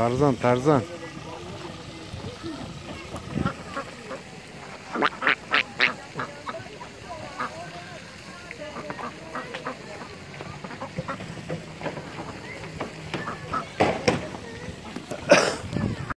Tarzan Tarzan.